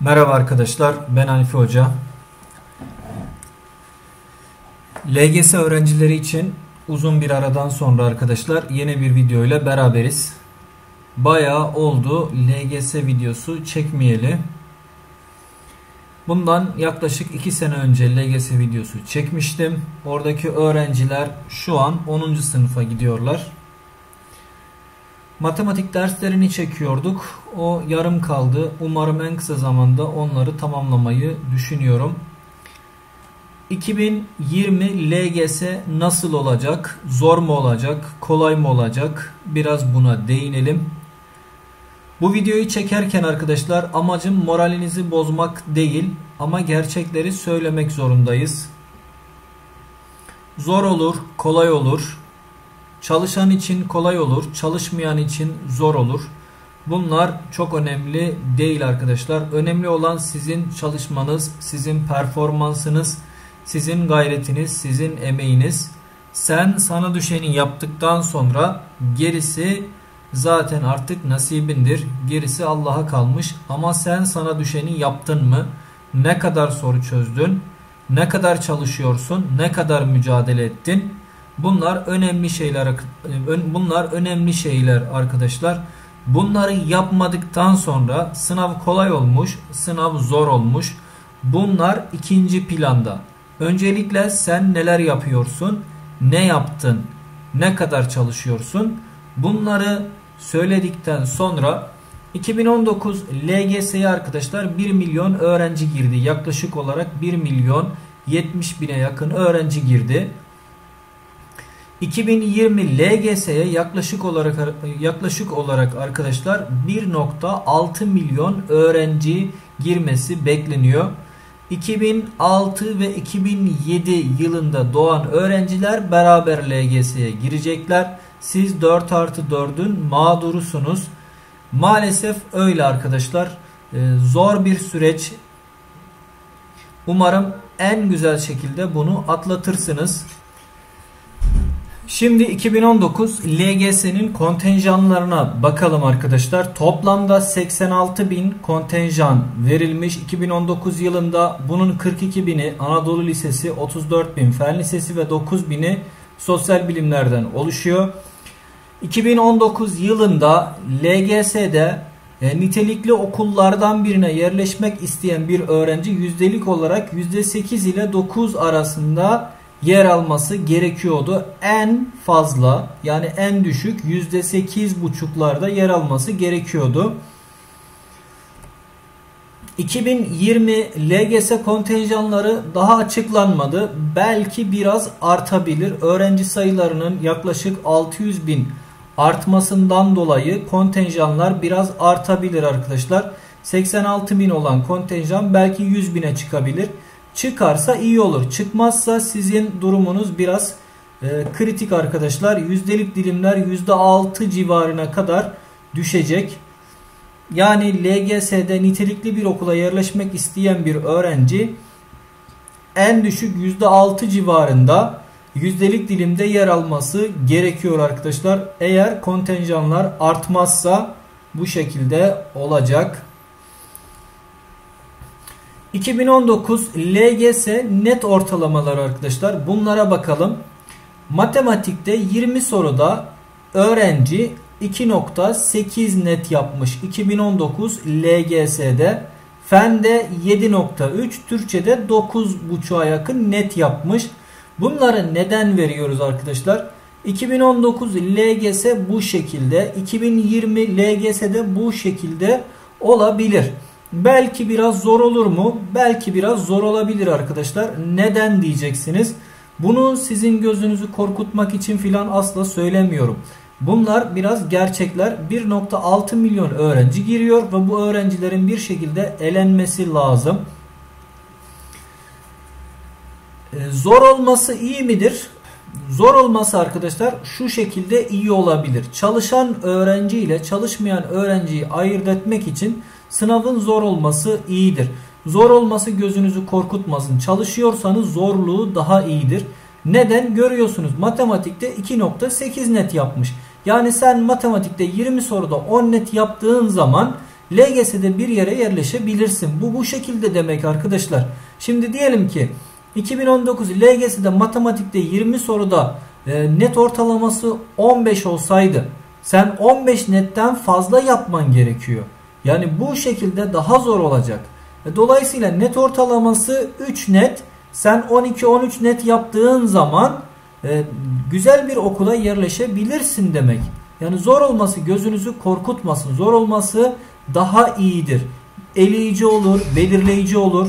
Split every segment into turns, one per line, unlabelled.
Merhaba arkadaşlar, ben Hanifi Hoca. LGS öğrencileri için uzun bir aradan sonra arkadaşlar yeni bir video ile beraberiz. Bayağı oldu LGS videosu çekmeyeli. Bundan yaklaşık 2 sene önce LGS videosu çekmiştim. Oradaki öğrenciler şu an 10. sınıfa gidiyorlar. Matematik derslerini çekiyorduk. O yarım kaldı. Umarım en kısa zamanda onları tamamlamayı düşünüyorum. 2020 LGS nasıl olacak? Zor mu olacak? Kolay mı olacak? Biraz buna değinelim. Bu videoyu çekerken arkadaşlar amacım moralinizi bozmak değil ama gerçekleri söylemek zorundayız. Zor olur, kolay olur. Çalışan için kolay olur, çalışmayan için zor olur. Bunlar çok önemli değil arkadaşlar. Önemli olan sizin çalışmanız, sizin performansınız, sizin gayretiniz, sizin emeğiniz. Sen sana düşeni yaptıktan sonra gerisi zaten artık nasibindir. Gerisi Allah'a kalmış. Ama sen sana düşeni yaptın mı? Ne kadar soru çözdün? Ne kadar çalışıyorsun? Ne kadar mücadele ettin? Bunlar önemli şeyler. Bunlar önemli şeyler arkadaşlar. Bunları yapmadıktan sonra sınav kolay olmuş, sınav zor olmuş. Bunlar ikinci planda. Öncelikle sen neler yapıyorsun? Ne yaptın? Ne kadar çalışıyorsun? Bunları söyledikten sonra 2019 LGS'ye arkadaşlar 1 milyon öğrenci girdi. Yaklaşık olarak 1 milyon 70 bine yakın öğrenci girdi. 2020 LGS'ye yaklaşık olarak yaklaşık olarak arkadaşlar 1.6 milyon öğrenci girmesi bekleniyor. 2006 ve 2007 yılında doğan öğrenciler beraber LGS'ye girecekler. Siz 4 artı 4'ün mağdurusunuz. Maalesef öyle arkadaşlar. Ee, zor bir süreç. Umarım en güzel şekilde bunu atlatırsınız. Şimdi 2019 LGS'nin kontenjanlarına bakalım arkadaşlar. Toplamda 86 bin kontenjan verilmiş. 2019 yılında bunun 42 bini Anadolu Lisesi, 34 bin Fen Lisesi ve 9 bini sosyal bilimlerden oluşuyor. 2019 yılında LGS'de e, nitelikli okullardan birine yerleşmek isteyen bir öğrenci yüzdelik olarak %8 ile 9 arasında yer alması gerekiyordu. En fazla yani en düşük %8,5'larda yer alması gerekiyordu. 2020 LGS kontenjanları daha açıklanmadı. Belki biraz artabilir. Öğrenci sayılarının yaklaşık 600 bin artmasından dolayı kontenjanlar biraz artabilir arkadaşlar. 86 bin olan kontenjan belki 100 bine çıkabilir. Çıkarsa iyi olur. Çıkmazsa sizin durumunuz biraz e, kritik arkadaşlar. Yüzdelik dilimler %6 civarına kadar düşecek. Yani LGS'de nitelikli bir okula yerleşmek isteyen bir öğrenci en düşük %6 civarında yüzdelik dilimde yer alması gerekiyor arkadaşlar. Eğer kontenjanlar artmazsa bu şekilde olacak. 2019 LGS net ortalamaları arkadaşlar. Bunlara bakalım. Matematikte 20 soruda öğrenci 2.8 net yapmış 2019 LGS'de. Fende 7.3, Türkçe'de 9.5'a yakın net yapmış. Bunları neden veriyoruz arkadaşlar? 2019 LGS bu şekilde, 2020 LGS'de bu şekilde olabilir. Belki biraz zor olur mu? Belki biraz zor olabilir arkadaşlar. Neden diyeceksiniz? Bunu sizin gözünüzü korkutmak için filan asla söylemiyorum. Bunlar biraz gerçekler. 1.6 milyon öğrenci giriyor ve bu öğrencilerin bir şekilde elenmesi lazım. Ee, zor olması iyi midir? Zor olması arkadaşlar şu şekilde iyi olabilir. Çalışan öğrenci ile çalışmayan öğrenciyi ayırt etmek için Sınavın zor olması iyidir. Zor olması gözünüzü korkutmasın. Çalışıyorsanız zorluğu daha iyidir. Neden? Görüyorsunuz matematikte 2.8 net yapmış. Yani sen matematikte 20 soruda 10 net yaptığın zaman LGS'de bir yere yerleşebilirsin. Bu bu şekilde demek arkadaşlar. Şimdi diyelim ki 2019 LGS'de matematikte 20 soruda e, net ortalaması 15 olsaydı sen 15 netten fazla yapman gerekiyor. Yani bu şekilde daha zor olacak. E, dolayısıyla net ortalaması 3 net. Sen 12-13 net yaptığın zaman e, güzel bir okula yerleşebilirsin demek. Yani zor olması gözünüzü korkutmasın. Zor olması daha iyidir. Eleyici olur, belirleyici olur.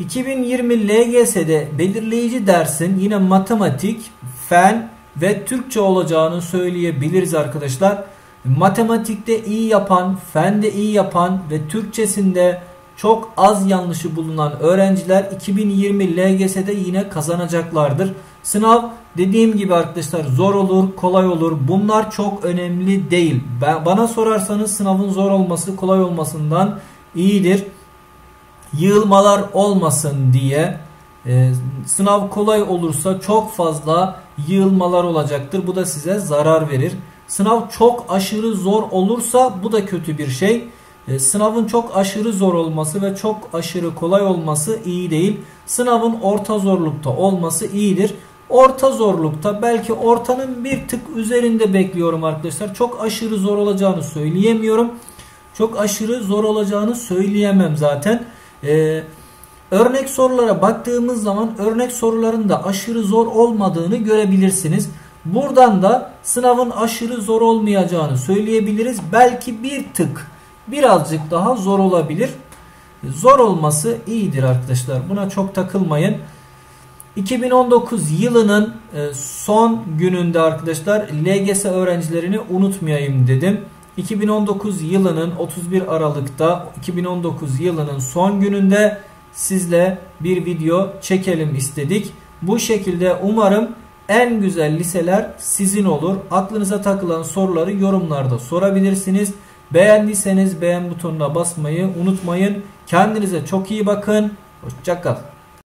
2020 LGS'de belirleyici dersin yine matematik, fen ve Türkçe olacağını söyleyebiliriz arkadaşlar. Matematikte iyi yapan, fende iyi yapan ve Türkçesinde çok az yanlışı bulunan öğrenciler 2020 LGS'de yine kazanacaklardır. Sınav dediğim gibi arkadaşlar zor olur, kolay olur. Bunlar çok önemli değil. Ben, bana sorarsanız sınavın zor olması kolay olmasından iyidir. Yığılmalar olmasın diye e, sınav kolay olursa çok fazla yığılmalar olacaktır. Bu da size zarar verir. Sınav çok aşırı zor olursa bu da kötü bir şey. E, sınavın çok aşırı zor olması ve çok aşırı kolay olması iyi değil. Sınavın orta zorlukta olması iyidir. Orta zorlukta belki ortanın bir tık üzerinde bekliyorum arkadaşlar. Çok aşırı zor olacağını söyleyemiyorum. Çok aşırı zor olacağını söyleyemem zaten. Ee, örnek sorulara baktığımız zaman örnek soruların da aşırı zor olmadığını görebilirsiniz. Buradan da sınavın aşırı zor olmayacağını söyleyebiliriz. Belki bir tık birazcık daha zor olabilir. Zor olması iyidir arkadaşlar. Buna çok takılmayın. 2019 yılının e, son gününde arkadaşlar LGS öğrencilerini unutmayayım dedim. 2019 yılının 31 Aralık'ta 2019 yılının son gününde sizle bir video çekelim istedik. Bu şekilde umarım en güzel liseler sizin olur. Aklınıza takılan soruları yorumlarda sorabilirsiniz. Beğendiyseniz beğen butonuna basmayı unutmayın. Kendinize çok iyi bakın. Hoşçakal.